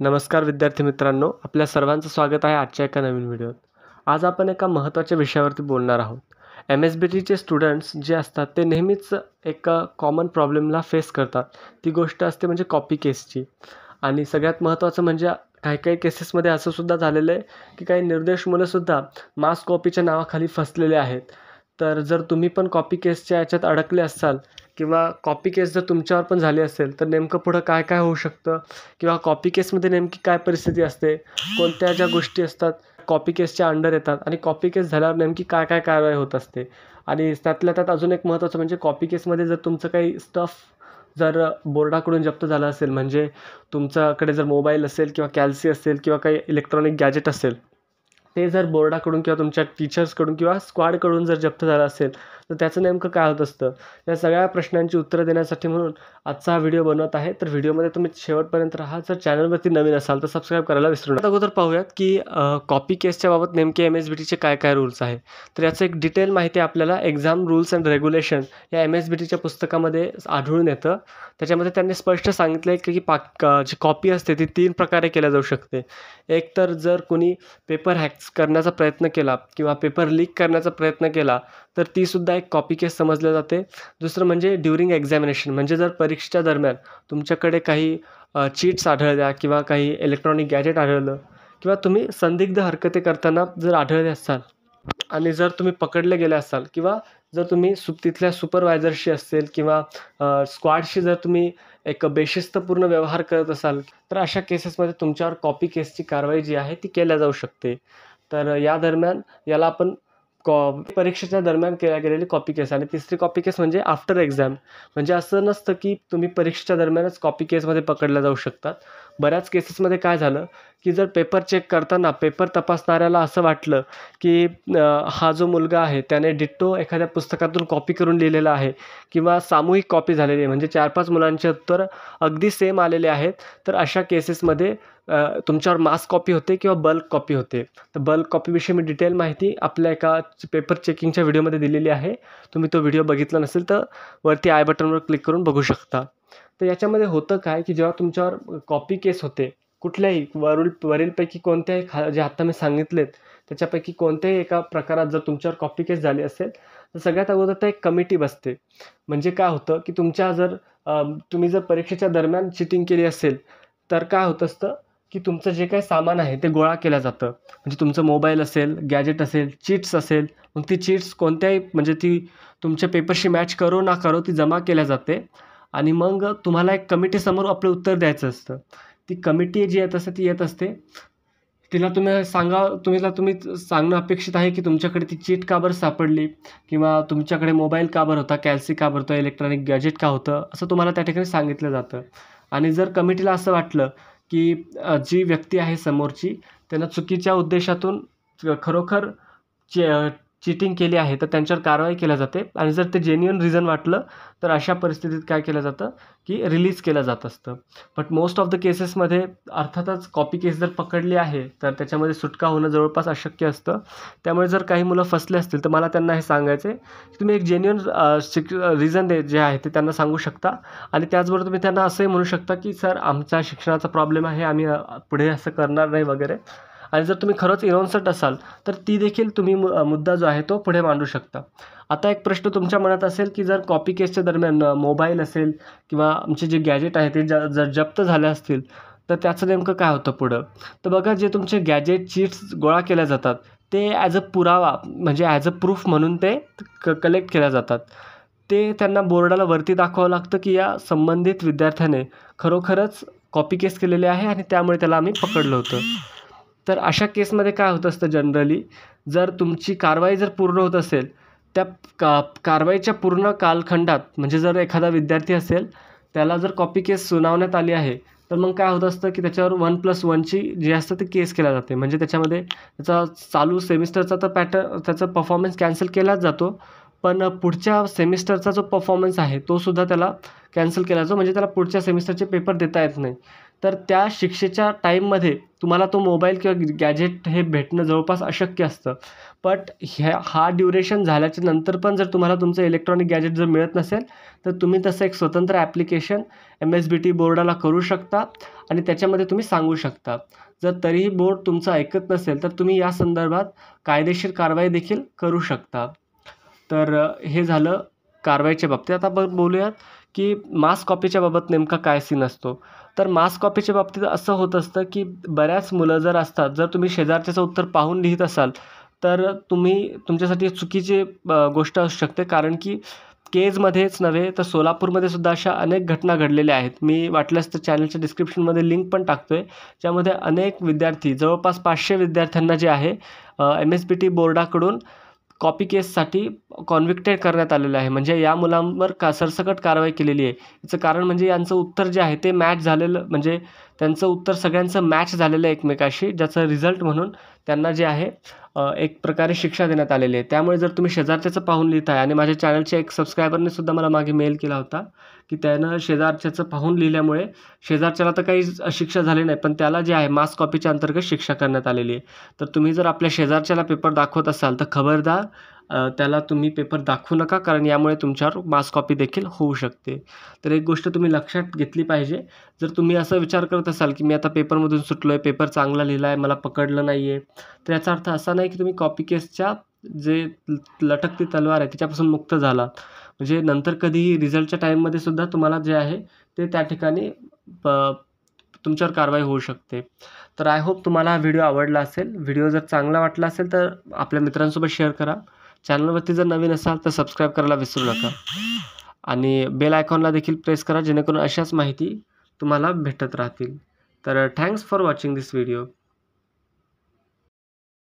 नमस्कार विद्यार्थी मित्रांनो आपल्या सर्वांचं स्वागत आहे आजच्या एका नवीन व्हिडिओत. आज आपण एका महत्त्वाच्या विषयावरती बोलणार आहोत. एम एस बी टीचे स्टुडंट्स जे असतात ते नेहमीच एक कॉमन प्रॉब्लेमला फेस करतात. ती गोष्ट असते म्हणजे कॉपी केसची आणि सगळ्यात महत्त्वाचं म्हणजे काही काही केसेसमध्ये असं सुद्धा झालेलं आहे की काही निर्देश मुलंसुद्धा मास कॉपीच्या नावाखाली फसलेले आहेत. तर जर तुम्ही पण कॉपी केसच्या याच्यात अडकले असाल किंवा कॉपी केस जर तुमच्यावर पण झाली असेल तर नेमकं पुढं काय काय होऊ शकतं? किंवा कॉपी केसमध्ये नेमकी काय परिस्थिती असते? कोणत्या ज्या गोष्टी असतात कॉपी केसच्या अंडर येतात आणि कॉपी केस झाल्यावर नेमकी काय काय कारवाई होत असते? आणि त्यातल्या त्यात अजून एक महत्त्वाचं म्हणजे कॉपी केसमध्ये जर तुमचं काही स्टफ जर बोर्डाकडून जप्त झाला असेल म्हणजे तुमच्याकडे जर मोबाईल असेल किंवा कॅल्सी असेल किंवा काही इलेक्ट्रॉनिक गॅजेट असेल ते जर बोर्डाकडून किंवा तुमच्या टीचर्सकडून किंवा स्क्वाडकडून जर जप्त झालं असेल तर त्याचं नेमकं काय होत असतं? या सगळ्या प्रश्नांची उत्तरं देण्यासाठी म्हणून आजचा हा व्हिडिओ बनवत आहे. तर व्हिडिओमध्ये तुम्ही शेवटपर्यंत राहा. जर चॅनलवरती नवीन असाल तर सबस्क्राईब करायला विसरू नका. अगोदर पाहूयात की कॉपी केसच्या बाबत नेमके एम एस बी टीचे काय काय रूल्स आहे? तर याचं एक डिटेल माहिती आपल्याला एक्झाम रूल्स अँड रेग्युलेशन या एम एस बी टीच्या पुस्तकामध्ये आढळून येतं. त्याच्यामध्ये त्यांनी स्पष्ट सांगितलं आहे की पाक जी कॉपी असते ती तीन प्रकारे केल्या जाऊ शकते. एक तर जर कोणी पेपर हॅक्स करण्याचा प्रयत्न केला किंवा पेपर लीक करण्याचा प्रयत्न केला तर तीसुद्धा एक कॉपी केस समजल्या जाते. दुसरं म्हणजे ड्युरिंग एक्झामिनेशन म्हणजे जर परीक्षेच्या दरम्यान तुमच्याकडे काही चीट्स आढळल्या किंवा काही इलेक्ट्रॉनिक गॅजेट आढळलं किंवा तुम्ही संदिग्ध हरकते करताना जर आढळले असाल आणि जर तुम्ही पकडले गेले असाल किंवा जर तुम्ही सु तिथल्या सुपरवायझरशी असेल किंवा स्क्वॉडशी जर तुम्ही एक बेशिस्तपूर्ण व्यवहार करत असाल तर अशा केसेसमध्ये तुमच्यावर कॉपी केसची कारवाई जी आहे ती केल्या जाऊ शकते. तर या दरम्यान याला आपण कॉ परीक्षेच्या दरम्यान केल्या गेलेली कॉपी केस आणि तिसरी कॉपी केस म्हणजे आफ्टर एक्झाम म्हणजे असं नसतं की तुम्ही परीक्षेच्या दरम्यानच कॉपी केसमध्ये पकडल्या जाऊ शकतात. बऱ्याच केसेसमध्ये काय झालं की जर पेपर चेक करताना पेपर तपासणाऱ्याला असं वाटलं की हा जो मुलगा आहे त्याने डिट्टो एखाद्या पुस्तकातून कॉपी करून लिहिलेला आहे किंवा सामूहिक कॉपी झालेली आहे. म्हणजे चार पाच मुलांचे उत्तर अगदी सेम आलेले आहेत. तर अशा केसेसमध्ये तुमच्यावर मास कॉपी होते किंवा बल्क कॉपी होते? तर बल्क कॉपीविषयी मी डिटेल माहिती आपल्या एका पेपर चेकिंगच्या व्हिडिओमध्ये दिलेली आहे. तुम्ही तो व्हिडिओ बघितला नसेल तर वरती आय बटनवर क्लिक करून बघू शकता. तर याच्यामध्ये होतं काय की जेव्हा तुमच्यावर कॉपी केस होते कुठल्याही वरील वरीलपैकी कोणत्याही खा जे आत्ता मी सांगितलेत त्याच्यापैकी कोणत्याही एका प्रकारात जर तुमच्यावर कॉपी केस झाली असेल तर सगळ्यात अगोदर तर एक कमिटी बसते. म्हणजे काय होतं की तुमच्या जर तुम्ही जर परीक्षेच्या दरम्यान चिटिंग केली असेल तर काय होत असतं? की तुमचं जे काही सामान आहे ते गोळा केलं जातं. म्हणजे तुमचं मोबाईल असेल गॅजेट असेल चिट्स असेल मग ती चिट्स कोणत्याही म्हणजे ती तुमच्या पेपरशी मॅच करो ना करो ती जमा केल्या जाते. आणि मग तुम्हाला एक कमिटीसमोर आपलं उत्तर द्यायचं असतं. ती कमिटी जी येत असते ती येत असते. तिला तुम्ही सांगा तुम्हीला तुम्ही सांगणं अपेक्षित आहे की तुमच्याकडे ती चीट का बरं सापडली? किंवा तुमच्याकडे मोबाईल का बरं होता? कॅल्सी का भरतो इलेक्ट्रॉनिक गॅजेट का होतं? असं तुम्हाला त्या ठिकाणी सांगितलं जातं. आणि जर कमिटीला असं वाटलं की जी व्यक्ती आहे समोरची त्यांना चुकीच्या उद्देशातून खरोखर चे चिटिंग केली आहे तर त्यांच्यावर कारवाई केल्या जाते. आणि जर ते जेन्युअन रिझन वाटलं तर अशा परिस्थितीत काय केलं जातं? की रिलीज केलं जात असतं. बट मोस्ट ऑफ द केसेसमध्ये अर्थातच कॉपी केस जर पकडली आहे तर त्याच्यामध्ये सुटका होणं जवळपास अशक्य असतं. त्यामुळे जर काही मुलं फसले असतील तर मला त्यांना हे सांगायचं आहे की तुम्ही एक जेन्युअन शिक रिझन दे जे आहे ते त्यांना सांगू शकता. आणि त्याचबरोबर तुम्ही त्यांना असंही म्हणू शकता की सर आमचा शिक्षणाचा प्रॉब्लेम आहे आम्ही पुढे असं करणार नाही वगैरे. आणि जर तुम्ही खरंच इनॉन्सट असाल तर ती देखील तुम्ही मु मुद्दा जो आहे तो पुढे मांडू शकता. आता एक प्रश्न तुमच्या मनात असेल की जर कॉपी केसच्या दरम्यान मोबाईल असेल किंवा आमचे जे गॅजेट आहे ते ज जर जप्त झाले असतील तर त्याचं नेमकं काय होतं पुढं? तर बघा जे तुमचे गॅजेट चिट्स गोळा केल्या जातात ते ॲज अ पुरावा म्हणजे ॲज अ प्रूफ म्हणून ते क कलेक्ट केल्या जातात. ते त्यांना बोर्डाला वरती दाखवावं लागतं की या संबंधित विद्यार्थ्याने खरोखरच कॉपी केस केलेले आहे आणि त्यामुळे त्याला आम्ही पकडलं होतं. तर अशा केसमध्ये काय होत असतं जनरली जर तुमची कारवाई जर पूर्ण होत असेल त्या का कारवाईच्या पूर्ण कालखंडात म्हणजे जर एखादा विद्यार्थी असेल त्याला जर कॉपी केस सुनावण्यात आली आहे तर मग काय होत असतं की त्याच्यावर वन प्लस वनची जी असतं ती केस केल्या जाते. म्हणजे त्याच्यामध्ये त्याचा चालू सेमिस्टरचा तर पॅटर्न त्याचा परफॉर्मन्स कॅन्सल केलाच जातो. पण पुढच्या सेमिस्टरचा जो परफॉर्मन्स आहे तो सुद्धा त्याला कॅन्सल केला जातो. म्हणजे त्याला पुढच्या सेमिस्टरचे पेपर देता येत नाही. तर त्या शिक्षेच्या टाईममध्ये तुम्हाला तो मोबाईल किंवा गॅजेट हे भेटणं जवळपास अशक्य असतं. बट ह्या हा ड्युरेशन झाल्याच्यानंतर पण जर तुम्हाला तुमचं इलेक्ट्रॉनिक गॅजेट जर मिळत नसेल तर तुम्ही तसं एक स्वतंत्र application M S B T बोर्डाला करू शकता आणि त्याच्यामध्ये तुम्ही सांगू शकता. जर तरीही बोर्ड तुमचं ऐकत नसेल तर तुम्ही या संदर्भात कायदेशीर कारवाई देखील करू शकता. तर हे झालं कारवाईच्या बाबतीत. आता बघ बोलूयात की मास कॉपीच्या बाबत नेमका काय सीन असतो? तर मास कॉपीच्या बाबतीत असं होत असतं की बऱ्याच मुलं जर असतात जर तुम्ही शेजारच्याचं उत्तर पाहून लिहित असाल तर तुम्ही तुमच्यासाठी चुकीची गोष्ट असू शकते. कारण की केजमध्येच नव्हे तर सोलापूरमध्ये सुद्धा अशा अनेक घटना घडलेल्या आहेत. मी वाटल्यास तर चॅनलच्या डिस्क्रिप्शनमध्ये लिंक पण टाकतो आहे ज्यामध्ये अनेक विद्यार्थी जवळपास पाचशे विद्यार्थ्यांना जे आहे एम एस बी टी बोर्डाकडून कॉपी केससाठी कॉन्विक्टेड करण्यात आलेलं आहे. म्हणजे या मुलांवर का सरसकट कारवाई केलेली आहे? याचं कारण म्हणजे यांचं उत्तर जे आहे ते मॅच झालेलं म्हणजे त्यांचं उत्तर सगळ्यांचं मॅच झालेलं आहे एकमेकाशी ज्याचं रिझल्ट म्हणून त्यांना जे आहे एक प्रकारे शिक्षा देण्यात आलेली आहे. त्यामुळे जर तुम्ही शेजारच्याचं पाहून लिहित आहे आणि माझ्या चॅनलच्या एक सबस्क्रायबरने सुद्धा मला मागे मेल केला होता की त्यानं शेजारच्याचं पाहून लिहिल्यामुळे शेजारच्याला तर काही शिक्षा झाली नाही पण त्याला जे आहे मास कॉपीच्या अंतर्गत शिक्षा करण्यात आलेली आहे. तर तुम्ही जर आपल्या शेजारच्याला पेपर दाखवत असाल तर खबरदार त्याला तुम्ही पेपर दाखवू नका कारण यामुळे तुमच्यावर मास कॉपी देखील होऊ शकते. तर एक गोष्ट तुम्ही लक्षात घेतली पाहिजे. जर तुम्ही असा विचार करत असाल की मी आता पेपरमधून सुटलो आहे पेपर चांगला लिहिला आहे मला पकडलं नाही आहे तर याचा अर्थ असा नाही की तुम्ही कॉपी केसच्या जे लटकती तलवार आहे त्याच्यापासून मुक्त झालात. म्हणजे नंतर कधीही रिझल्टच्या टाईममध्ये सुद्धा तुम्हाला जे आहे ते त्या ठिकाणी प तुमच्यावर कारवाई होऊ शकते. तर आय होप तुम्हाला हा व्हिडिओ आवडला असेल. व्हिडिओ जर चांगला वाटला असेल तर आपल्या मित्रांसोबत शेअर करा. चॅनलवरती जर नवीन असाल तर सबस्क्राईब करायला विसरू नका. आणि बेल आयकॉनला देखील प्रेस करा जेणेकरून अशाच माहिती तुम्हाला भेटत राहतील. तर thanks for watching this video